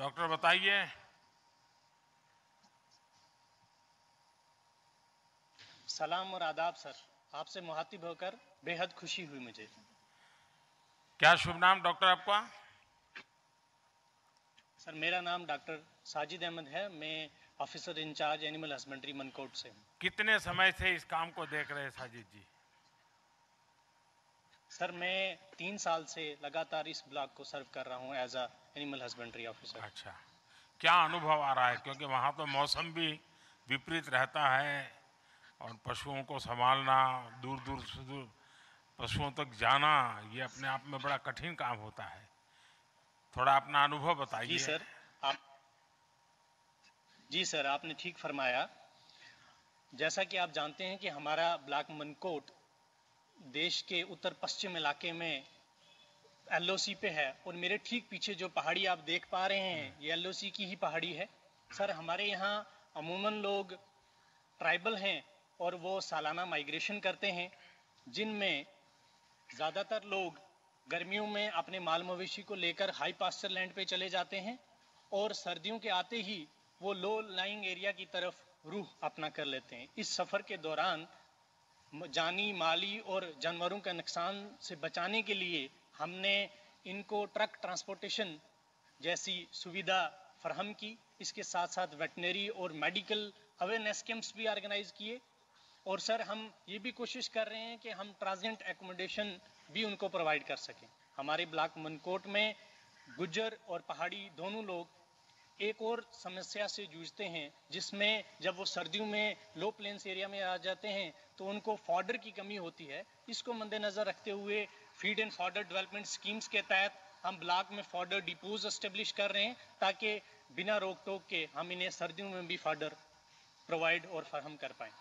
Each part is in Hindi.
डॉक्टर बताइए। सलाम और आदाब सर। आपसे मुहातिब होकर बेहद खुशी हुई मुझे। क्या शुभ नाम डॉक्टर आपका? सर मेरा नाम डॉक्टर साजिद अहमद है। मैं officer in-charge animal husbandry Mankot से हूँ। कितने समय से इस काम को देख रहे हैं साजिद जी? सर मैं तीन साल से लगातार इस ब्लॉक को सर्व कर रहा हूँ as a animal husbandry officer अच्छा। क्या अनुभव आ रहा है? क्योंकि वहाँ तो मौसम भी विपरीत रहता है और पशुओं को संभालना दूर दूर से दूर पशुओं तक जाना ये अपने आप में बड़ा कठिन काम होता है। थोड़ा अपना अनुभव बताइए। जी सर आप जी सर आपने ठीक फरमाया। जैसा कि आप जानते हैं कि हमारा ब्लॉक मनकोट देश के उत्तर पश्चिम इलाके में एलओसी पे है और मेरे ठीक पीछे जो पहाड़ी आप देख पा रहे हैं ये एलओसी की ही पहाड़ी है। सर हमारे यहाँ अमूमन लोग ट्राइबल हैं और वो सालाना माइग्रेशन करते हैं जिनमें ज़्यादातर लोग गर्मियों में अपने माल मवेशी को लेकर हाई पास्चर लैंड पे चले जाते हैं और सर्दियों के आते ही वो लो लाइंग एरिया की तरफ़ रूह अपना कर लेते हैं। इस सफ़र के दौरान जानी, माली और जानवरों के नुकसान से बचाने के लिए हमने इनको ट्रक ट्रांसपोर्टेशन जैसी सुविधा फरहम की। इसके साथ साथ वेटनरी और मेडिकल अवेयरनेस कैंप्स भी ऑर्गेनाइज किए। और सर, हम ये भी कोशिश कर रहे हैं कि हम ट्रांजेंट एकोमोडेशन भी उनको प्रोवाइड कर सकें। हमारे ब्लॉक मनकोट में गुज्जर और पहाड़ी दोनों लोग एक और समस्या से जूझते हैं, जिसमें जब वो सर्दियों में लो प्लेन्स एरिया में आ जाते हैं तो उनको फॉर्डर की कमी होती है। इसको मद्देनज़र रखते हुए feed and fodder development schemes के तहत हम ब्लॉक में फॉर्डर डिपोज एस्टेब्लिश कर रहे हैं, ताकि बिना रोक टोक के हम इन्हें सर्दियों में भी फॉर्डर प्रोवाइड और फरहम कर पाएँ।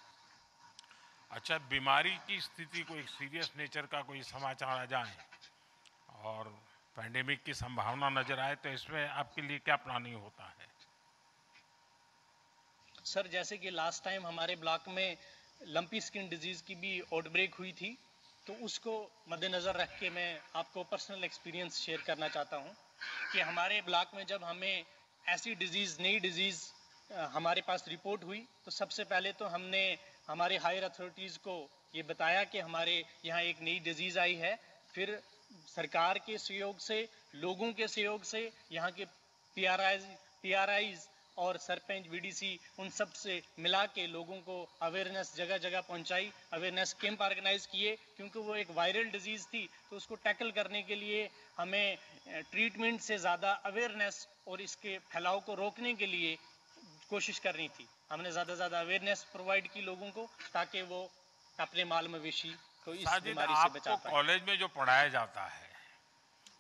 अच्छा बीमारी की स्थिति कोई सीरियस नेचर का कोई समाचार आ जाए, और पैंडेमिक की संभावना नज़र आए तो इसमें आपके लिए क्या प्लानिंग होता है? सर जैसे कि लास्ट टाइम हमारे ब्लॉक में लंपी स्किन डिज़ीज़ की भी आउटब्रेक हुई थी तो उसको मद्देनज़र रख के मैं आपको पर्सनल एक्सपीरियंस शेयर करना चाहता हूँ कि हमारे ब्लॉक में जब हमें ऐसी डिज़ीज़ नई डिज़ीज़ हमारे पास रिपोर्ट हुई तो सबसे पहले तो हमने हमारे हायर अथॉरिटीज़ को ये बताया कि हमारे यहाँ एक नई डिज़ीज़ आई है, फिर सरकार के सहयोग से, लोगों के सहयोग से यहाँ के P R I P R I's और सरपंच वीडीसी उन सबसे मिला के लोगों को अवेयरनेस जगह जगह पहुंचाई अवेयरनेस कैंप ऑर्गेनाइज किए, क्योंकि वो एक वायरल डिज़ीज़ थी तो उसको टैकल करने के लिए हमें ट्रीटमेंट से ज़्यादा अवेयरनेस और इसके फैलाव को रोकने के लिए कोशिश करनी थी। हमने ज़्यादा से ज़्यादा अवेयरनेस प्रोवाइड की लोगों को, ताकि वो अपने माल मवेशी को इस बचा कॉलेज में जो पढ़ाया जाता है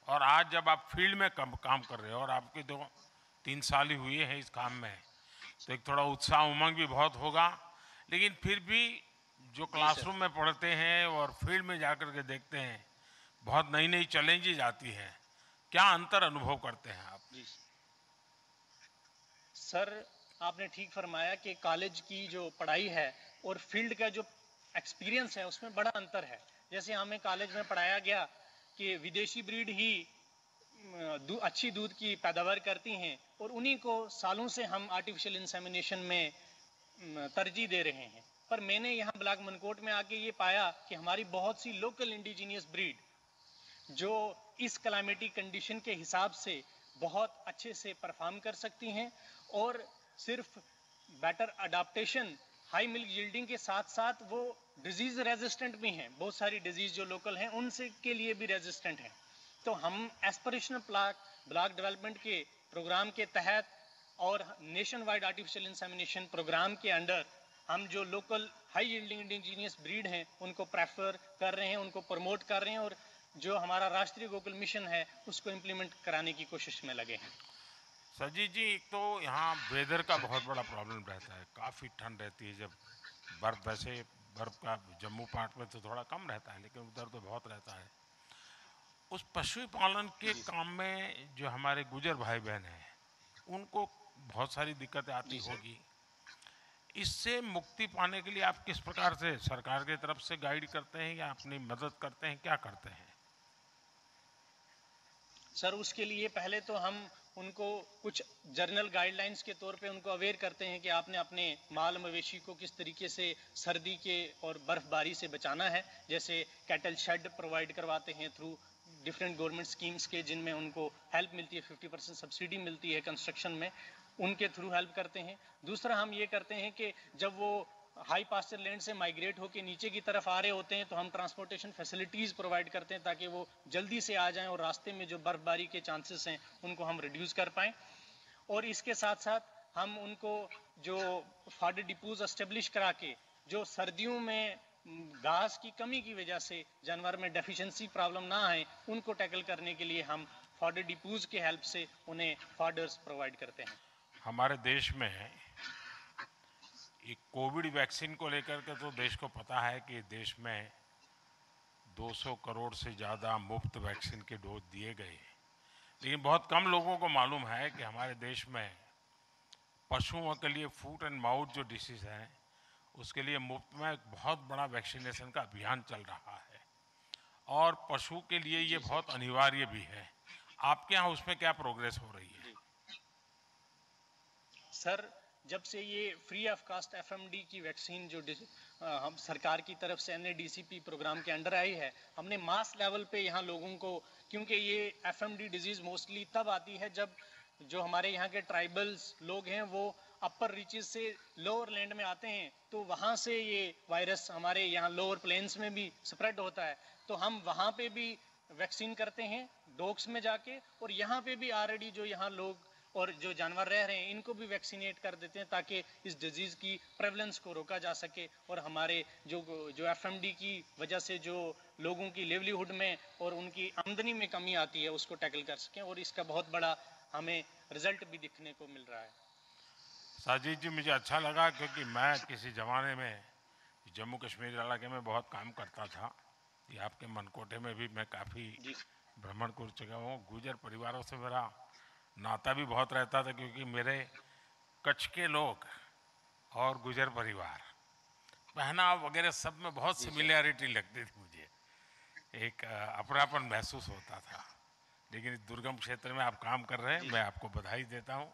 और आज जब आप फ़ील्ड में कम काम कर रहे हो और आपके तो तीन साल ही हुए हैं इस काम में तो एक थोड़ा उत्साह उमंग भी बहुत होगा। लेकिन फिर भी जो क्लासरूम में पढ़ते हैं और फ़ील्ड में जाकर के देखते हैं बहुत नई नई चैलेंजेज आती हैं। क्या अंतर अनुभव करते हैं आप? जी सर आपने ठीक फरमाया कि कॉलेज की जो पढ़ाई है और फ़ील्ड का जो एक्सपीरियंस है उसमें बड़ा अंतर है। जैसे हमें कॉलेज में पढ़ाया गया कि विदेशी ब्रीड ही दू, अच्छी दूध की पैदावार करती हैं और उन्हीं को सालों से हम आर्टिफिशियल इंसेमिनेशन में तरजीह दे रहे हैं। पर मैंने यहाँ ब्लॉक मनकोट में आके ये पाया कि हमारी बहुत सी लोकल इंडिजीनियस ब्रीड जो इस क्लाइमेटिक कंडीशन के हिसाब से बहुत अच्छे से परफॉर्म कर सकती हैं और सिर्फ़ better adaptation high milk yielding के साथ साथ वो डिज़ीज़ रेजिस्टेंट भी हैं। बहुत सारी डिज़ीज़ जो लोकल हैं, उनसे के लिए भी रेजिस्टेंट हैं। तो हम एस्परेशनल ब्लॉक ब्लॉक डेवलपमेंट के प्रोग्राम के तहत और nationwide artificial insemination programme के अंडर हम जो local high yielding indigenous breed हैं, उनको प्रेफर कर रहे हैं, उनको प्रमोट कर रहे हैं और जो हमारा राष्ट्रीय गोकुल मिशन है, उसको इम्प्लीमेंट कराने की कोशिश में लगे हैं। सजीत जी एक तो यहाँ वेदर का बहुत बड़ा प्रॉब्लम रहता है। काफ़ी ठंड रहती है जब बर्फ़ वैसे बर्फ़ का जम्मू पार्ट में तो थोड़ा कम रहता है लेकिन उधर तो बहुत रहता है। उस पशुपालन के काम में जो हमारे गुजर भाई बहन हैं उनको बहुत सारी दिक्कतें आती होगी। इससे मुक्ति पाने के लिए आप किस प्रकार से सरकार की तरफ़ से गाइड करते हैं या अपनी मदद करते हैं क्या करते हैं? सर उसके लिए पहले तो हम उनको कुछ जर्नल गाइडलाइंस के तौर पे उनको अवेयर करते हैं कि आपने अपने माल मवेशी को किस तरीके से सर्दी के और बर्फबारी से बचाना है। जैसे कैटल शेड प्रोवाइड करवाते हैं थ्रू डिफरेंट गवर्नमेंट स्कीम्स के, जिनमें उनको हेल्प मिलती है 50 परसेंट सब्सिडी मिलती है कंस्ट्रक्शन में, उनके थ्रू हेल्प करते हैं। दूसरा हम ये करते हैं कि जब वो हाई पास्चर लैंड से माइग्रेट होकर नीचे की तरफ़ आ रहे होते हैं तो हम ट्रांसपोर्टेशन फैसिलिटीज़ प्रोवाइड करते हैं ताकि वो जल्दी से आ जाएँ और रास्ते में जो बर्फबारी के चांसेस हैं, उनको हम रिड्यूस कर पाएँ। और इसके साथ साथ हम उनको जो फाडर डिपोज एस्टेब्लिश करा के, जो सर्दियों में घास की कमी की वजह से जानवर में डेफिशिएंसी प्रॉब्लम ना आए, उनको टैकल करने के लिए हम फॉडर डिपूज के हेल्प से उन्हें फॉडर्स प्रोवाइड करते हैं। हमारे देश में ये कोविड वैक्सीन को लेकर के तो देश को पता है कि देश में 200 करोड़ से ज़्यादा मुफ़्त वैक्सीन के डोज दिए गए लेकिन बहुत कम लोगों को मालूम है कि हमारे देश में पशुओं के लिए फूट एंड माउथ जो डिसीज़ है, उसके लिए मुफ़्त में एक बहुत बड़ा वैक्सीनेशन का अभियान चल रहा है। और पशु के लिए ये बहुत अनिवार्य भी है। आपके यहाँ उसमें क्या प्रोग्रेस हो रही है? सर जब से ये फ्री ऑफ़ कास्ट एफएमडी की वैक्सीन जो हम सरकार की तरफ़ से एनएडीसीपी प्रोग्राम के अंडर आई है, हमने मास लेवल पे यहाँ लोगों को, क्योंकि ये एफएमडी डिज़ीज़ मोस्टली तब आती है जब जो हमारे यहाँ के ट्राइबल्स लोग हैं, वो अपर रीचेस से लोअर लैंड में आते हैं तो वहाँ से ये वायरस हमारे यहाँ लोअर प्लेन्स में भी स्प्रेड होता है। तो हम वहाँ पे भी वैक्सीन करते हैं डॉग्स में जाके, और यहाँ पे भी ऑलरेडी जो यहाँ लोग और जो जानवर रह रहे हैं इनको भी वैक्सीनेट कर देते हैं ताकि इस डिज़ीज़ की प्रेवलेंस को रोका जा सके और हमारे जो जो एफएमडी की वजह से जो लोगों की लेवलीहुड में और उनकी आमदनी में कमी आती है उसको टैकल कर सकें और इसका बहुत बड़ा हमें रिज़ल्ट भी दिखने को मिल रहा है। साजिद जी मुझे अच्छा लगा क्योंकि मैं किसी ज़माने में जम्मू कश्मीर इलाके में बहुत काम करता था। ये आपके मनकोटे में भी मैं काफ़ी भ्रमण कर चुका हूँ। गुजर परिवारों से मेरा नाता भी बहुत रहता था क्योंकि मेरे कच्छ के लोग और गुजर परिवार पहना वगैरह सब में बहुत सिमिलैरिटी लगती थी मुझे। एक अपनापन महसूस होता था। लेकिन इस दुर्गम क्षेत्र में आप काम कर रहे हैं मैं आपको बधाई देता हूँ।